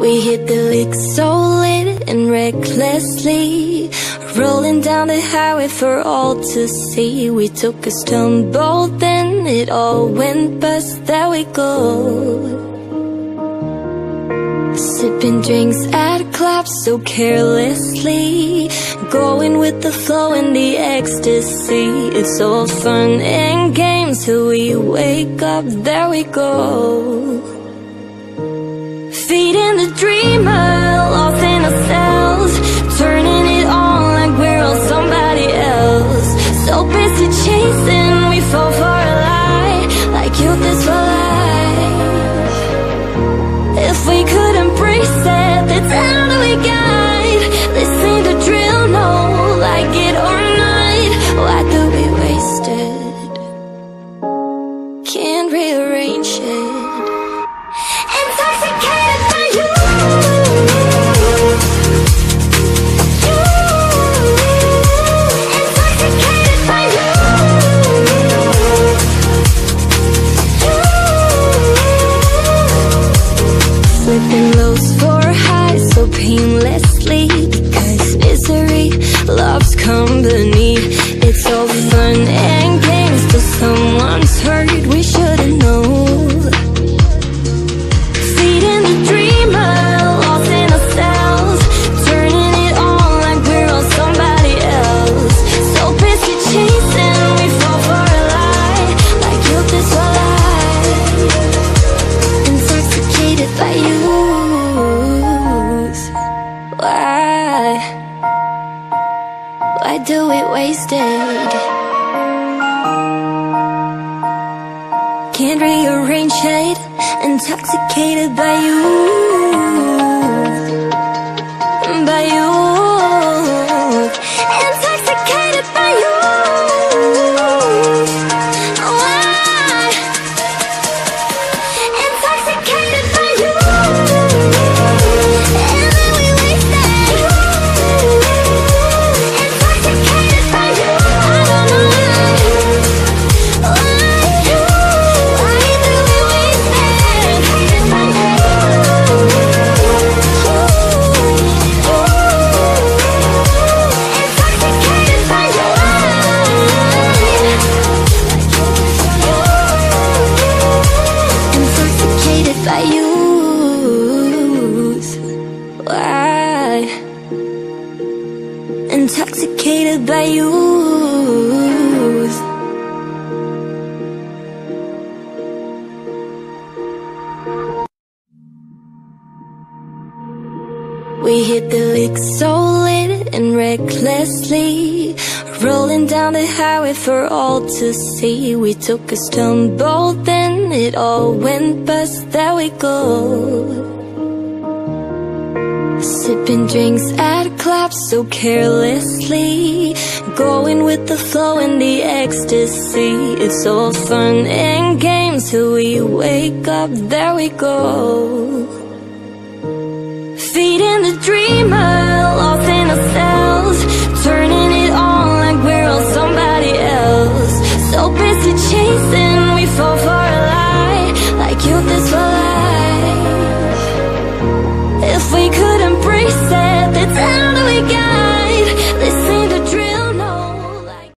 We hit the lick so lit and recklessly Rolling down the highway for all to see. We took a stumble, then it all went bust. There we go. Sipping drinks at clubs so carelessly. Going with the flow and the ecstasy. It's all fun and games till we wake up. There we go The dreamer, lost in ourselves Turning it on like we're somebody else. So busy chasing, we fall for a lie Like youth is for life If we could embrace it, that's how do we the drill, no, like it or not. Why do we waste it? Can't rearrange it Flipping Why? Why do it? Can't rearrange it Intoxicated by you By you Intoxicated by youth. We hit the lick so lit and recklessly Rolling down the highway for all to see. We took a stumble, then it all went bust. There we go Sipping drinks at clubs so carelessly. Going with the flow and the ecstasy. It's all fun and games till we wake up. There we go. Feeding the dreamer, say